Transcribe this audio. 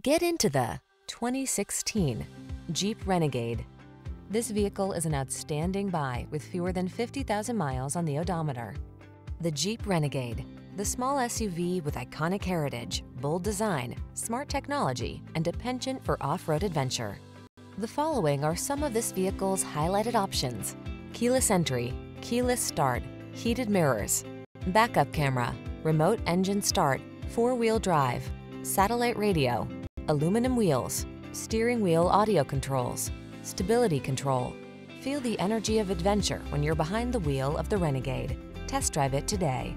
Get into the 2016 Jeep Renegade. This vehicle is an outstanding buy with fewer than 50,000 miles on the odometer. The Jeep Renegade, the small SUV with iconic heritage, bold design, smart technology, and a penchant for off-road adventure. The following are some of this vehicle's highlighted options. Keyless entry, keyless start, heated mirrors, backup camera, remote engine start, four-wheel drive, satellite radio, aluminum wheels, steering wheel audio controls, stability control. Feel the energy of adventure when you're behind the wheel of the Renegade. Test drive it today.